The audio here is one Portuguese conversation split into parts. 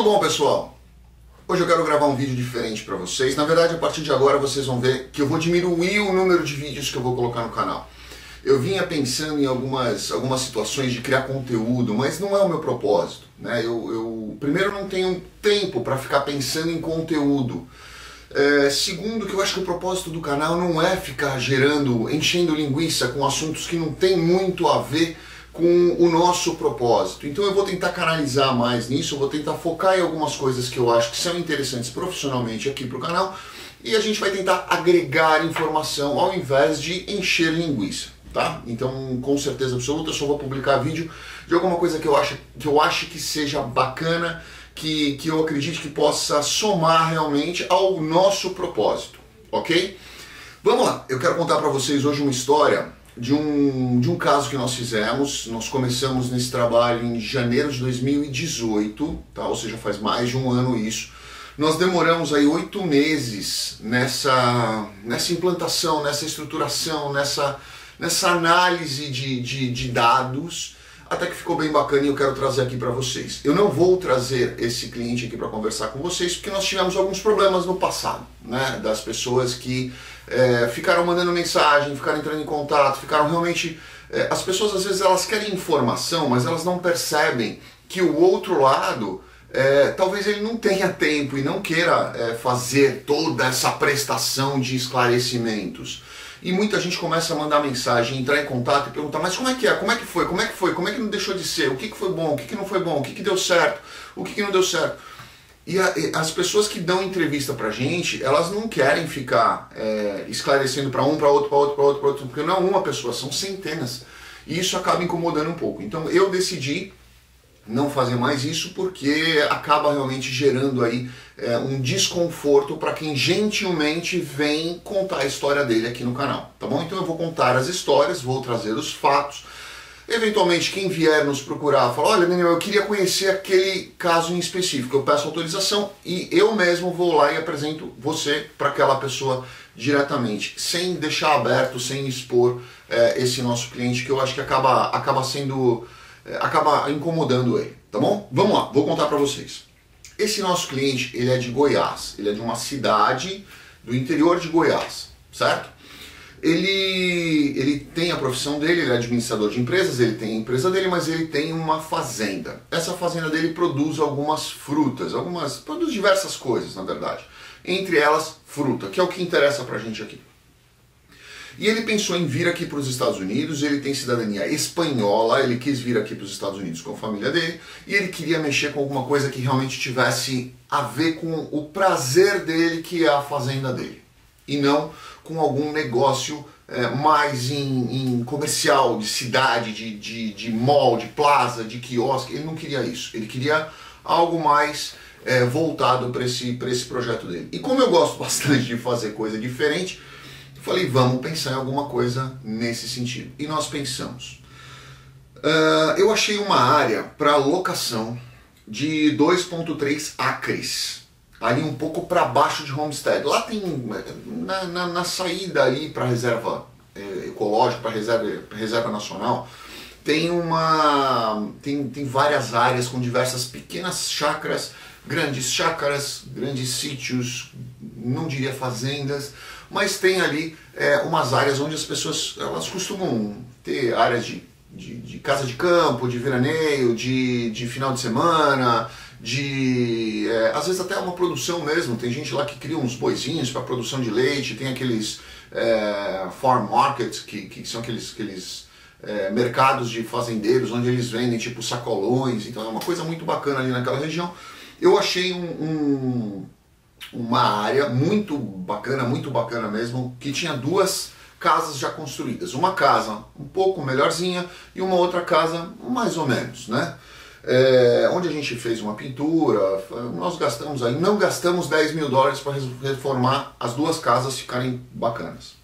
Tudo bom, pessoal? Hoje eu quero gravar um vídeo diferente para vocês. Na verdade, a partir de agora vocês vão ver que eu vou diminuir o número de vídeos que eu vou colocar no canal. Eu vinha pensando em algumas, algumas situações de criar conteúdo, mas não é o meu propósito. Né? Eu, eu primeiro não tenho tempo para ficar pensando em conteúdo. É, segundo, que eu acho que o propósito do canal não é ficar gerando, enchendo linguiça com assuntos que não tem muito a ver com o nosso propósito. Então eu vou tentar canalizar mais nisso, vou tentar focar em algumas coisas que eu acho que são interessantes profissionalmente aqui para o canal e a gente vai tentar agregar informação ao invés de encher linguiça, tá? Então, com certeza absoluta, eu só vou publicar vídeo de alguma coisa que eu acho que, eu acho que seja bacana, que, que eu acredite que possa somar realmente ao nosso propósito, ok? Vamos lá, eu quero contar para vocês hoje uma história de um, de um caso que nós fizemos. Nós começamos nesse trabalho em janeiro de 2018, tá? ou seja, faz mais de um ano isso. Nós demoramos aí oito meses nessa, nessa implantação, nessa estruturação, nessa, nessa análise de, de, de dados, até que ficou bem bacana e eu quero trazer aqui para vocês. Eu não vou trazer esse cliente aqui para conversar com vocês, porque nós tivemos alguns problemas no passado, né? das pessoas que é, ficaram mandando mensagem, ficaram entrando em contato, ficaram realmente. É, as pessoas às vezes elas querem informação, mas elas não percebem que o outro lado é, talvez ele não tenha tempo e não queira é, fazer toda essa prestação de esclarecimentos. E muita gente começa a mandar mensagem, entrar em contato e perguntar, mas como é que é? Como é que foi? Como é que foi? Como é que não deixou de ser? O que, que foi bom? O que, que não foi bom? O que, que deu certo? O que, que não deu certo? E, a, e as pessoas que dão entrevista pra gente, elas não querem ficar é, esclarecendo para um, para outro, para outro, para outro, para outro, porque não é uma pessoa, são centenas. E isso acaba incomodando um pouco. Então eu decidi não fazer mais isso porque acaba realmente gerando aí é, um desconforto para quem gentilmente vem contar a história dele aqui no canal, tá bom? Então eu vou contar as histórias, vou trazer os fatos, Eventualmente, quem vier nos procurar, fala, olha, Daniel, eu queria conhecer aquele caso em específico. Eu peço autorização e eu mesmo vou lá e apresento você para aquela pessoa diretamente, sem deixar aberto, sem expor é, esse nosso cliente, que eu acho que acaba, acaba sendo, é, acaba incomodando ele, tá bom? Vamos lá, vou contar para vocês. Esse nosso cliente, ele é de Goiás, ele é de uma cidade do interior de Goiás, certo? ele, ele tem a profissão dele, ele é administrador de empresas, ele tem a empresa dele, mas ele tem uma fazenda. Essa fazenda dele produz algumas frutas, algumas produz diversas coisas, na verdade. Entre elas, fruta, que é o que interessa pra gente aqui. E ele pensou em vir aqui para os Estados Unidos, ele tem cidadania espanhola, ele quis vir aqui para os Estados Unidos com a família dele, e ele queria mexer com alguma coisa que realmente tivesse a ver com o prazer dele, que é a fazenda dele. E não com algum negócio é, mais em, em, comercial, de cidade, de, de, de mall, de plaza, de quiosque. Ele não queria isso. Ele queria algo mais é, voltado para esse, esse projeto dele. E como eu gosto bastante de fazer coisa diferente, falei, vamos pensar em alguma coisa nesse sentido. E nós pensamos. Uh, eu achei uma área para locação de 2.3 acres ali um pouco para baixo de Homestead. Lá tem, na, na, na saída ali para reserva é, ecológica, para reserva, reserva nacional, tem uma tem, tem várias áreas com diversas pequenas chácaras, grandes chácaras, grandes sítios, não diria fazendas, mas tem ali é, umas áreas onde as pessoas elas costumam ter áreas de, de, de casa de campo, de veraneio, de, de final de semana, de é, às vezes até uma produção mesmo. Tem gente lá que cria uns boizinhos para produção de leite, tem aqueles é, farm markets que, que são aqueles, aqueles é, mercados de fazendeiros onde eles vendem tipo sacolões. Então é uma coisa muito bacana ali naquela região. Eu achei um, um, uma área muito bacana, muito bacana mesmo, que tinha duas casas já construídas. Uma casa um pouco melhorzinha e uma outra casa mais ou menos, né? é, onde a gente fez uma pintura, nós gastamos aí, não gastamos 10 mil dólares para reformar as duas casas ficarem bacanas.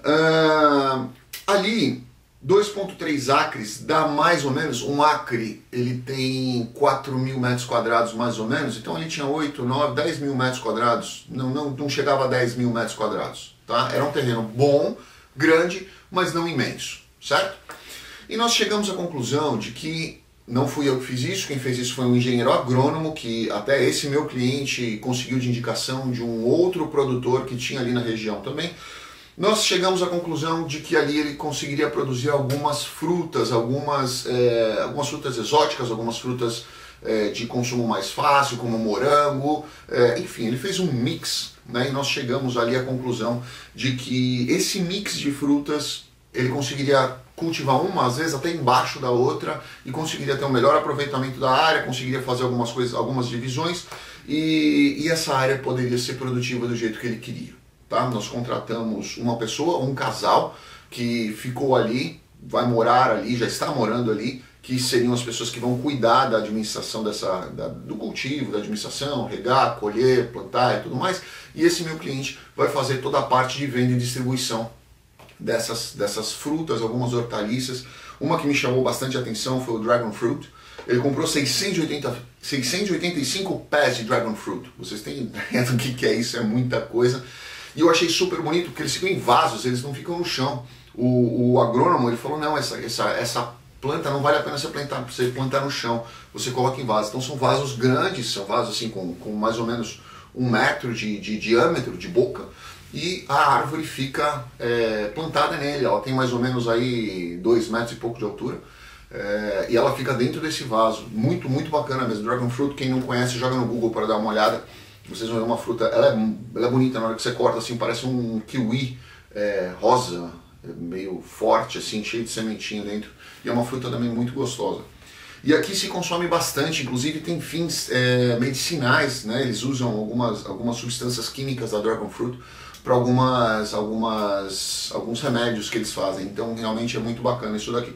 Uh, ali, 2.3 acres dá mais ou menos, um acre ele tem 4 mil metros quadrados mais ou menos, então ele tinha 8, 9, 10 mil metros quadrados, não, não, não chegava a 10 mil metros quadrados, tá? Era um terreno bom, grande, mas não imenso, certo? E nós chegamos à conclusão de que não fui eu que fiz isso, quem fez isso foi um engenheiro agrônomo que até esse meu cliente conseguiu de indicação de um outro produtor que tinha ali na região também. Nós chegamos à conclusão de que ali ele conseguiria produzir algumas frutas, algumas, é, algumas frutas exóticas, algumas frutas é, de consumo mais fácil, como morango, é, enfim, ele fez um mix né, e nós chegamos ali à conclusão de que esse mix de frutas ele conseguiria cultivar uma, às vezes até embaixo da outra, e conseguiria ter um melhor aproveitamento da área, conseguiria fazer algumas coisas, algumas divisões, e, e essa área poderia ser produtiva do jeito que ele queria. Tá? Nós contratamos uma pessoa, um casal, que ficou ali, vai morar ali, já está morando ali, que seriam as pessoas que vão cuidar da administração dessa, da, do cultivo, da administração, regar, colher, plantar e tudo mais. E esse meu cliente vai fazer toda a parte de venda e distribuição dessas, dessas frutas, algumas hortaliças. Uma que me chamou bastante atenção foi o Dragon Fruit. Ele comprou 680, 685 pés de Dragon Fruit. Vocês têm ideia do que, é isso? É muita coisa. E eu achei super bonito porque eles ficam em vasos, eles não ficam no chão. O, o agrônomo ele falou: não, essa, essa, essa planta não vale a pena você plantar, você plantar no chão, você coloca em vasos. Então são vasos grandes, são vasos assim com, com mais ou menos um metro de, de diâmetro de boca e a árvore fica é, plantada nele. Ela tem mais ou menos aí dois metros e pouco de altura. É, e ela fica dentro desse vaso. Muito, muito bacana mesmo. Dragon Fruit, quem não conhece, joga no Google para dar uma olhada. Vocês vão ver uma fruta, ela é, ela é bonita na hora que você corta, assim, parece um kiwi é, rosa, meio forte, assim, cheio de sementinha dentro. E é uma fruta também muito gostosa. E aqui se consome bastante, inclusive tem fins é, medicinais, né? eles usam algumas, algumas substâncias químicas da Dragon Fruit para algumas, algumas, alguns remédios que eles fazem. Então realmente é muito bacana isso daqui.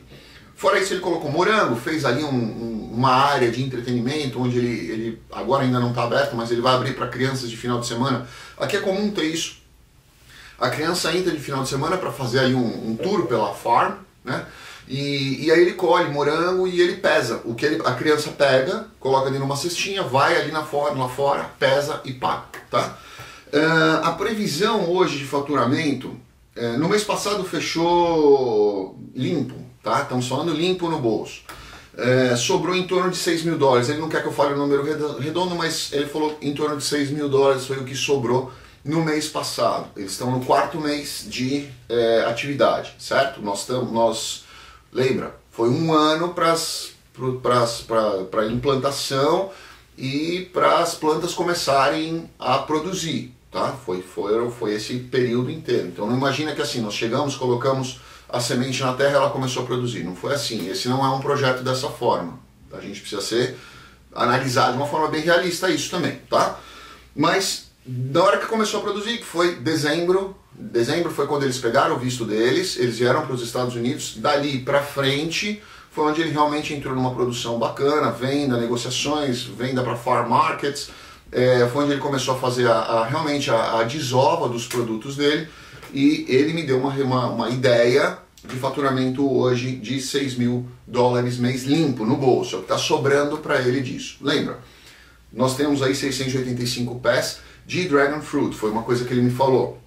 Fora isso, ele colocou morango, fez ali um, um, uma área de entretenimento, onde ele, ele agora ainda não está aberto, mas ele vai abrir para crianças de final de semana. Aqui é comum ter isso. A criança entra de final de semana para fazer aí um, um, tour pela farm, né? E, e aí ele colhe morango e ele pesa. O que ele, a criança pega, coloca ali numa cestinha, vai ali na fora, lá fora, pesa e paga, tá? Uh, a previsão hoje de faturamento, uh, no mês passado fechou limpo, tá? Estamos falando limpo no bolso. Uh, sobrou em torno de 6 mil dólares. Ele não quer que eu fale o número redondo, mas ele falou em torno de 6 mil dólares foi o que sobrou no mês passado. Eles estão no quarto mês de atividade, certo? Nós estamos, nós, lembra, foi um ano para a implantação e para as plantas começarem a produzir. Tá? Foi, foi, foi esse período inteiro. Então não imagina que assim, nós chegamos, colocamos a semente na terra ela começou a produzir. Não foi assim. Esse não é um projeto dessa forma. A gente precisa ser analisado de uma forma bem realista isso também, tá? Mas na hora que começou a produzir, que foi dezembro, dezembro foi quando eles pegaram o visto deles, eles vieram para os Estados Unidos, dali para frente foi onde ele realmente entrou numa produção bacana, venda, negociações, venda para farm markets, é, foi onde ele começou a fazer a, a realmente a, a, desova dos produtos dele e ele me deu uma, uma, uma ideia de faturamento hoje de 6 mil dólares mês limpo no bolso, é o que está sobrando para ele disso. Lembra, nós temos aí 685 pés de Dragon Fruit, foi uma coisa que ele me falou.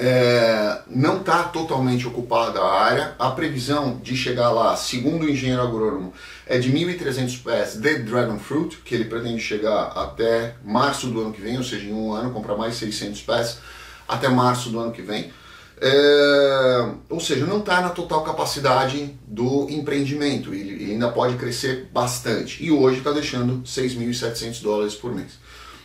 É, não está totalmente ocupada a área. A previsão de chegar lá, segundo o engenheiro agrônomo, é de 1.300 pés de Dragon Fruit, que ele pretende chegar até março do ano que vem, ou seja, em um ano, comprar mais 600 pés até março do ano que vem. É, ou seja, não está na total capacidade do empreendimento, ele, ele ainda pode crescer bastante. E hoje está deixando 6.700 dólares por mês.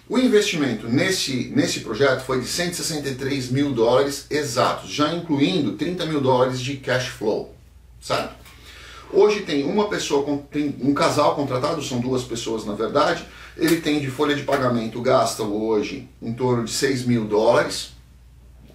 O investimento nesse, nesse projeto foi de 163 mil dólares exatos, já incluindo 30 mil dólares de cash flow, certo? Hoje tem uma pessoa, tem um casal contratado, são duas pessoas na verdade, ele tem de folha de pagamento, gasta hoje em torno de 6 mil dólares,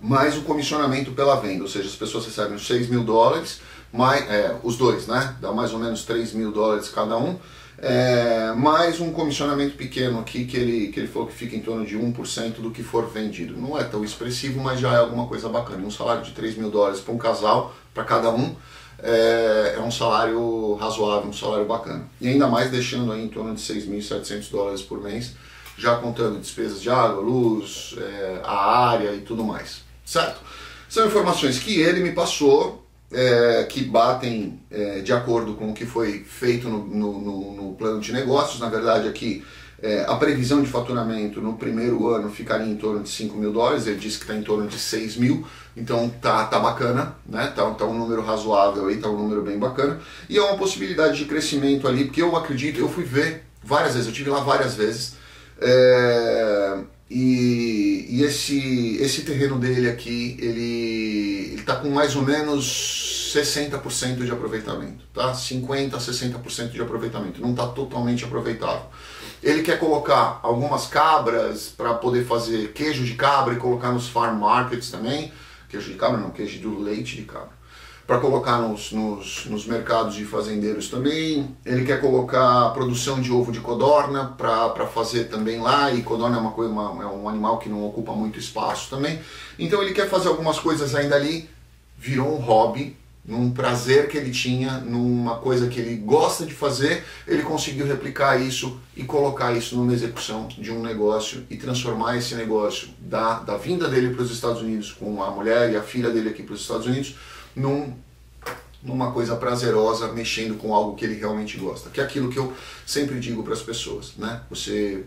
mais o comissionamento pela venda, ou seja, as pessoas recebem os 6 mil dólares, mais, é, os dois, né? Dá mais ou menos 3 mil dólares cada um, é, mais um comissionamento pequeno aqui que ele, que ele falou que fica em torno de 1% do que for vendido. Não é tão expressivo, mas já é alguma coisa bacana. Um salário de 3 mil dólares para um casal, para cada um, é, é, um salário razoável, um salário bacana. E ainda mais deixando aí em torno de 6.700 dólares por mês, já contando despesas de água, luz, é, a área e tudo mais. Certo? São informações que ele me passou é, que batem é, de acordo com o que foi feito no, no, no, no plano de negócios. Na verdade, aqui é, a previsão de faturamento no primeiro ano ficaria em torno de 5 mil dólares, ele disse que está em torno de 6 mil, então tá, tá bacana, né? Tá, tá um número razoável aí, tá um número bem bacana. E é uma possibilidade de crescimento ali, porque eu acredito, eu fui ver várias vezes, eu tive lá várias vezes. É, e, e, esse, esse terreno dele aqui, ele está com mais ou menos 60% de aproveitamento, tá? 50% a 60% de aproveitamento, não está totalmente aproveitável. Ele quer colocar algumas cabras para poder fazer queijo de cabra e colocar nos farm markets também, queijo de cabra não, queijo do leite de cabra para colocar nos, nos, nos, mercados de fazendeiros também. Ele quer colocar produção de ovo de codorna para fazer também lá, e codorna é, uma coisa, uma, é um animal que não ocupa muito espaço também. Então ele quer fazer algumas coisas ainda ali, virou um hobby, num prazer que ele tinha, numa coisa que ele gosta de fazer, ele conseguiu replicar isso e colocar isso numa execução de um negócio e transformar esse negócio da, da vinda dele para os Estados Unidos com a mulher e a filha dele aqui para os Estados Unidos num, numa coisa prazerosa, mexendo com algo que ele realmente gosta. Que é aquilo que eu sempre digo para as pessoas, né? Você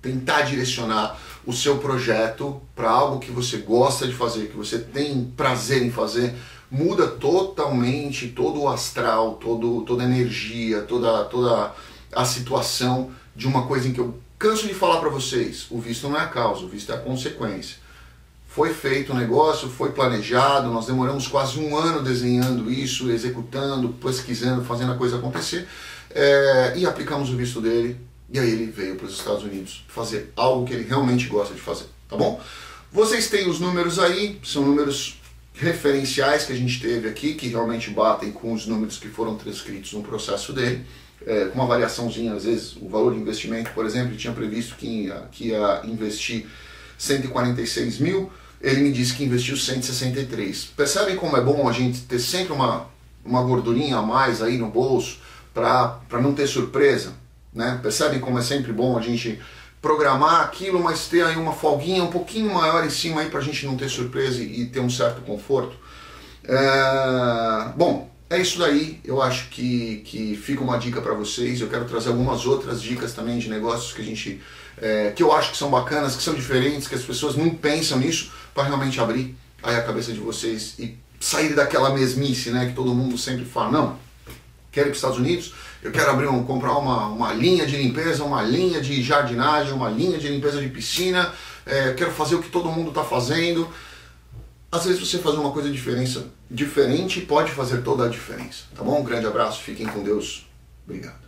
tentar direcionar o seu projeto para algo que você gosta de fazer, que você tem prazer em fazer, muda totalmente todo o astral, todo, toda a energia, toda, toda a situação de uma coisa em que eu canso de falar para vocês, o visto não é a causa, o visto é a consequência. Foi feito o negócio, foi planejado, nós demoramos quase um ano desenhando isso, executando, pesquisando, fazendo a coisa acontecer é, e aplicamos o visto dele. E aí ele veio para os Estados Unidos fazer algo que ele realmente gosta de fazer, tá bom? Vocês têm os números aí, são números referenciais que a gente teve aqui, que realmente batem com os números que foram transcritos no processo dele, é, com uma variaçãozinha, às vezes o valor de investimento, por exemplo, ele tinha previsto que ia, que ia investir 146 mil, ele me disse que investiu 163. Percebem como é bom a gente ter sempre uma, uma gordurinha a mais aí no bolso para não ter surpresa? Né? Percebem como é sempre bom a gente programar aquilo, mas ter aí uma folguinha um pouquinho maior em cima aí para a gente não ter surpresa e, e ter um certo conforto? É... Bom, é isso daí. Eu acho que, que fica uma dica para vocês. Eu quero trazer algumas outras dicas também de negócios que a gente é, que eu acho que são bacanas, que são diferentes, que as pessoas não pensam nisso para realmente abrir aí a cabeça de vocês e sair daquela mesmice, né, que todo mundo sempre fala, não, quero ir para os Estados Unidos, eu quero abrir um, comprar uma, uma linha de limpeza, uma linha de jardinagem, uma linha de limpeza de piscina, é, quero fazer o que todo mundo está fazendo. Às vezes você fazer uma coisa diferença, diferente pode fazer toda a diferença, tá bom? Um grande abraço, fiquem com Deus, obrigado.